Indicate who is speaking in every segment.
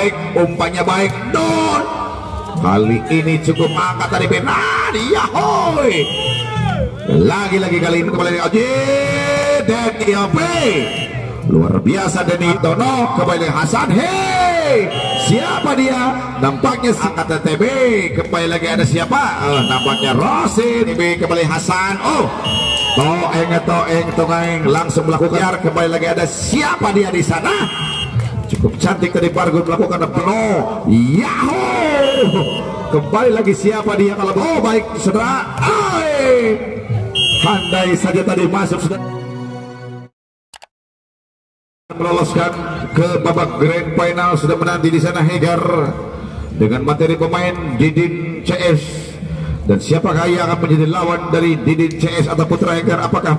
Speaker 1: baik umpannya baik Don. Kali ini cukup angkat dari Benar Yahoy lagi-lagi kali ini kembali Oji dan Iope luar biasa Denny Tono kembali Hasan hei. Siapa dia? Nampaknya si TB kembali lagi ada siapa? Uh, nampaknya Rosin kembali Hasan. Oh Toeng Toeng Toeng. Langsung melakukan. Kembali lagi ada siapa dia di sana cukup cantik tadi Pargun melakukan penuh Yahoo! Kembali lagi siapa dia kalau oh baik saudara. Ay! handai saja tadi masuk sudah meloloskan ke babak grand final sudah menanti di sana Hegar dengan materi pemain Didin CS dan siapakah yang akan menjadi lawan dari Didin CS atau Putra Hegar apakah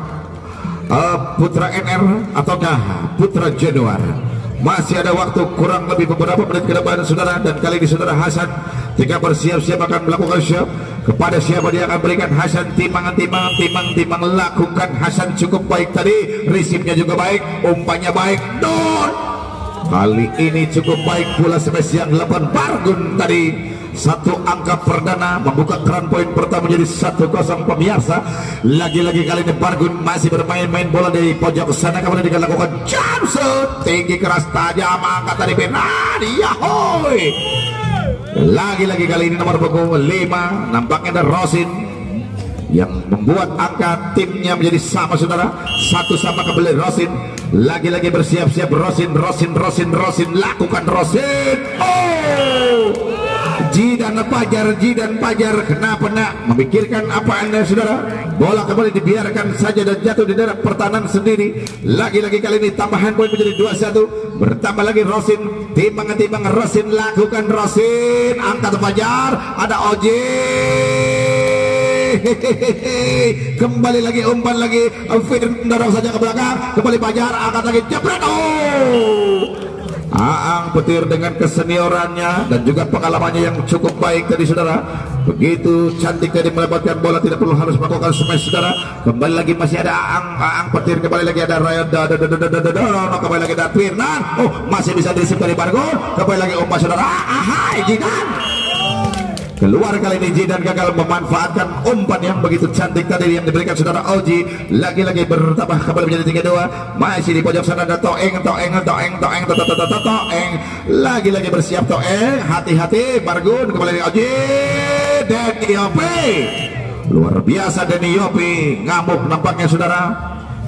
Speaker 1: uh, Putra NR ataukah Putra Januar masih ada waktu kurang lebih beberapa menit ke depan saudara dan kali ini saudara Hasan. Jika bersiap-siap akan melakukan siap kepada siapa dia akan berikan Hasan timbangan timbangan timbang timbang lakukan Hasan cukup baik tadi. Risipnya juga baik umpannya baik. Don! Kali ini cukup baik pula spesial 8 Bargun tadi satu angka perdana membuka keran poin pertama menjadi satu kosong pemirsa. Lagi-lagi kali ini Bargun masih bermain-main bola dari pojok sana. Kemudian dilakukan jump shot. Tinggi keras tajam angkat dari Benadi Yahoy! Lagi-lagi kali ini nomor punggung 5 nampaknya ada Rosin yang membuat angka timnya menjadi sama saudara. Satu sama kembali Rosin. Lagi-lagi bersiap-siap Rosin Rosin Rosin Rosin. Lakukan Rosin. Oh Jidan Pajar, Jidan Pajar, kenapa nak memikirkan apa anda saudara? Bola kembali dibiarkan saja dan jatuh di daerah pertahanan sendiri. Lagi-lagi kali ini tambahan poin menjadi 2-1. Bertambah lagi Rosin, timbang-timbang Rosin lakukan Rosin, angkat Pajar, ada Oji. kembali lagi umpan lagi Firman dorong saja ke belakang kembali Pajar angkat lagi jebret oh Aang petir dengan keseniorannya dan juga pengalamannya yang cukup baik tadi saudara. Begitu cantik tadi melebatkan bola tidak perlu harus melakukan smash saudara. Kembali lagi masih ada Aang Aang petir kembali lagi ada Ryan kembali lagi ada oh masih bisa kembali lagi saudara. Ahai Jidan Keluar kali ini Jidan gagal memanfaatkan umpan yang begitu cantik tadi yang diberikan saudara Oji. Lagi-lagi bertambah kembali menjadi tiga dua. Masih di pojok sana ada Toeng, Toeng, Toeng, Toeng, Toeng, Toeng. Lagi-lagi bersiap Toeng. Hati-hati, Bargun kembali Oji. Dan Yopi. Luar biasa Denny Yopi. Ngamuk nampaknya saudara.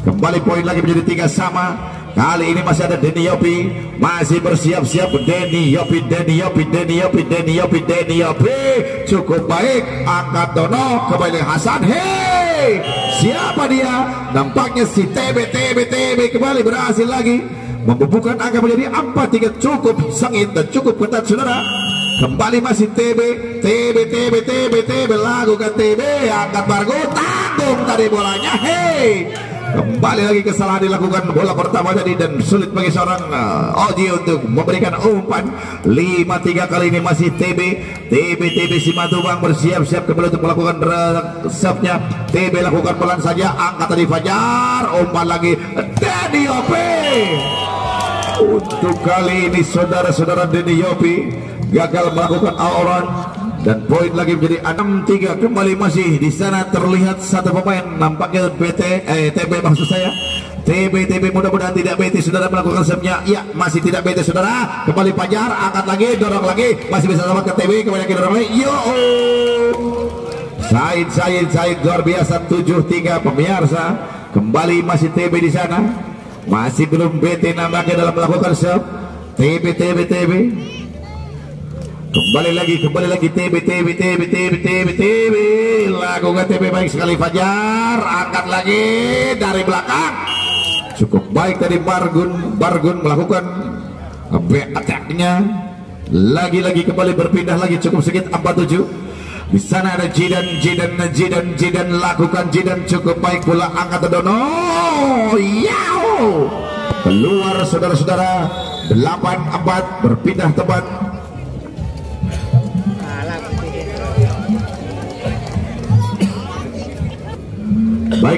Speaker 1: Kembali poin lagi menjadi tiga sama. Kali ini masih ada Denny Yopi. Masih bersiap-siap. Denny Yopi Denny Yopi Denny Yopi Denny Yopi Denny Yopi. Cukup baik. Angkat Dono. Kembali Hasan. Hei! Siapa dia? Nampaknya si TB TB TB Kembali berhasil lagi. Membubuhkan angka menjadi 4-3 Cukup sengit dan cukup ketat saudara. Kembali masih TB TB TB TB TB Lakukan TB Angkat Bargo Tanggung tadi bolanya. Hei Kembali lagi kesalahan dilakukan bola pertama tadi dan sulit bagi seorang uh, Oji untuk memberikan umpan. 5-3 kali ini masih TB TB TB Simatubang bersiap-siap kembali untuk melakukan resepnya. TB lakukan pelan saja angkat tadi Fajar umpan lagi Denny Yopi. Untuk kali ini saudara-saudara Denny Yopi gagal melakukan auran dan poin lagi menjadi 6-3 kembali masih di sana terlihat satu pemain. Nampaknya BT eh TB maksud saya. TB TB mudah-mudahan tidak BT saudara melakukan serve-nya ya masih tidak BT saudara. Kembali Pajar angkat lagi dorong lagi. Masih bisa selamat ke TB kembali lagi dorong lagi. Yo! Said Said Said luar biasa. 7-3 pemirsa. Kembali masih TB di sana. Masih belum BT nampaknya dalam melakukan serve TB TB TB Kembali lagi, kembali lagi TB, TB, TB, TB, TB, TB. Lakukan TB baik sekali Fajar. Angkat lagi dari belakang. Cukup baik tadi Bargun. Bargun melakukan back attack-nya. Lagi-lagi kembali berpindah lagi cukup sedikit 47. Di sana ada Jidan, Jidan, Jidan, Jidan lakukan Jidan cukup baik pula angkat Dono. Keluar saudara-saudara 8-4 berpindah tempat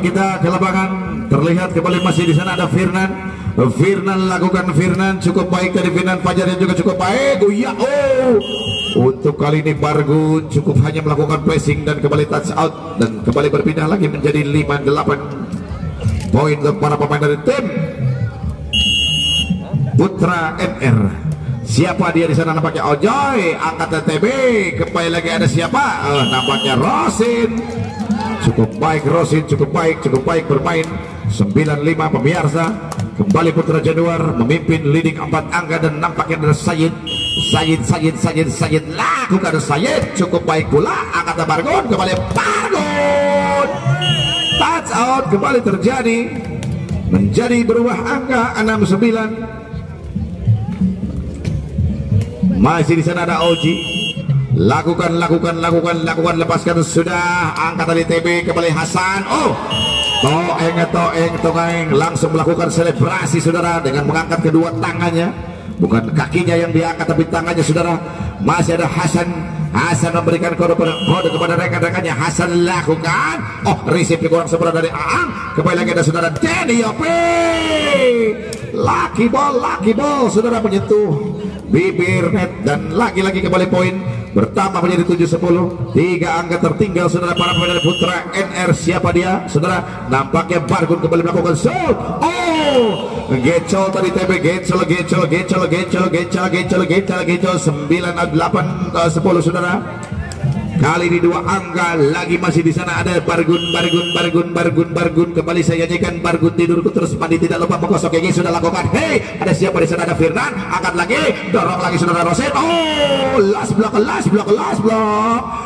Speaker 1: kita ke lapangan. Terlihat kembali masih di sana ada Firnan. Firnan lakukan Firnan cukup baik dari Firnan. Fajar yang juga cukup baik. Oh ya oh. Untuk kali ini Bargun cukup hanya melakukan pressing dan kembali touch out dan kembali berpindah lagi menjadi 5-8 poin untuk para pemain dari tim Putra NR siapa dia di sana? Nampaknya Ojoy angkat TTB kembali lagi ada siapa? Uh, nampaknya Rosin cukup baik Rosin cukup baik cukup baik bermain. 95 pemirsa. Kembali Putra Januar memimpin leading empat angka dan nampaknya ada Sayyid Sayyid Sayyid Sayyid Sayyid lakukan Sayyid cukup baik pula. Angkat Bargon kembali. Bargon! Touch out kembali terjadi. Menjadi berubah angka 69 masih di sana ada Oji. Lakukan, lakukan, lakukan, lakukan, lepaskan sudah. Angkat tadi TB kembali Hasan. Oh, Toeng, Toeng, Toeng langsung melakukan selebrasi saudara dengan mengangkat kedua tangannya. Bukan kakinya yang diangkat tapi tangannya saudara. Masih ada Hasan. Hasan memberikan kode, kode kepada rekan-rekannya. Hasan lakukan. Oh, receive kurang sempurna dari Aang. Kembali lagi ada saudara Denny Yopi. Lucky ball, lucky ball. Saudara menyentuh bibir net dan lagi-lagi kembali poin. Bertambah menjadi 7-10 tiga angka tertinggal saudara para pemain putra NR siapa dia? Saudara nampaknya Bargun kembali melakukan shoot. Oh! Gecol tadi TB Gecol Gecol Gecol Gecol Gecol Gecol Gecol Gecol 9 8 10 saudara Kali ini dua angka lagi masih di sana ada Bargun, Bargun, Bargun, Bargun, Bargun. Kembali saya nyanyikan Bargun tidurku terus mandi tidak lupa menggosok gigi sudah lakukan. Hei, ada siapa di sana ada Firdan, angkat lagi, dorong lagi saudara Roset. Oh, last block, last block, last block.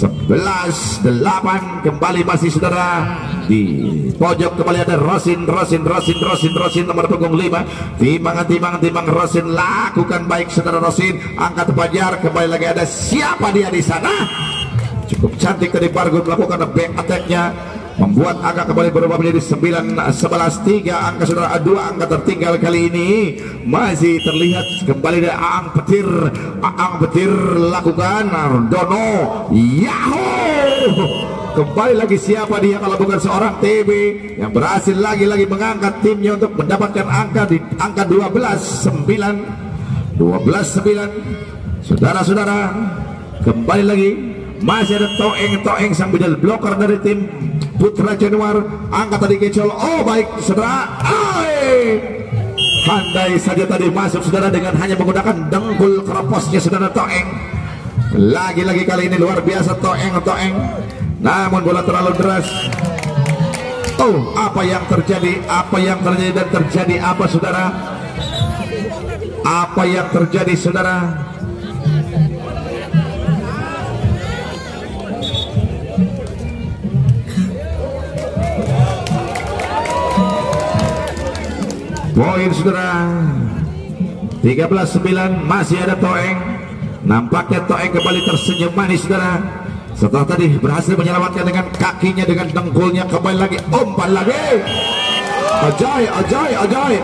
Speaker 1: 11 8 kembali masih saudara di pojok. Kembali ada Rosin Rosin Rosin Rosin Rosin nomor punggung 5 timbangan timbangan timbang Rosin lakukan baik saudara Rosin. Angkat pajar kembali lagi ada siapa dia di sana? Cukup cantik tadi Bargun melakukan back attack-nya membuat angka kembali berubah menjadi 9 11 3 angka saudara. Dua angka tertinggal kali ini. Masih terlihat kembali dari Aang Petir. Aang Petir lakukan. Dono Yahoo! Kembali lagi siapa dia kalau bukan seorang TB yang berhasil lagi-lagi mengangkat timnya untuk mendapatkan angka di angka 12 9 12 9 saudara-saudara kembali lagi. Masih ada Toeng. Toeng sang middle blocker dari tim Putra Januar angkat tadi kecil. Oh baik saudara. Ay! pandai saja tadi masuk saudara dengan hanya menggunakan dengkul keroposnya saudara Toeng. Lagi-lagi kali ini luar biasa Toeng Toeng. Namun bola terlalu deras. Oh apa yang terjadi? Apa yang terjadi dan terjadi apa saudara? Apa yang terjadi saudara Poin saudara. 13-9 masih ada Toeng. Nampaknya Toeng kembali tersenyum manis saudara. Setelah tadi berhasil menyelamatkan dengan kakinya Dengan dengkulnya kembali lagi. Umpan lagi. Ajay, ajay, ajay.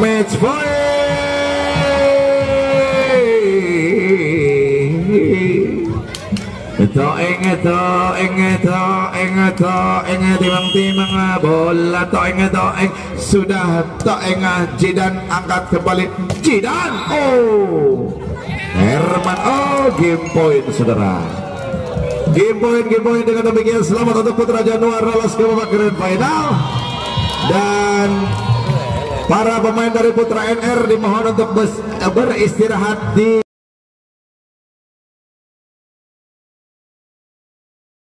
Speaker 1: Match point Ito ito ito ing timang timang bola to ing sudah to ing Jidan angkat kembali Jidan oh! Herman oh game point saudara. Game point game point dengan demikian selamat untuk Putra Januar lolos ke babak grand final. Dan para pemain dari Putra NR dimohon untuk beristirahat di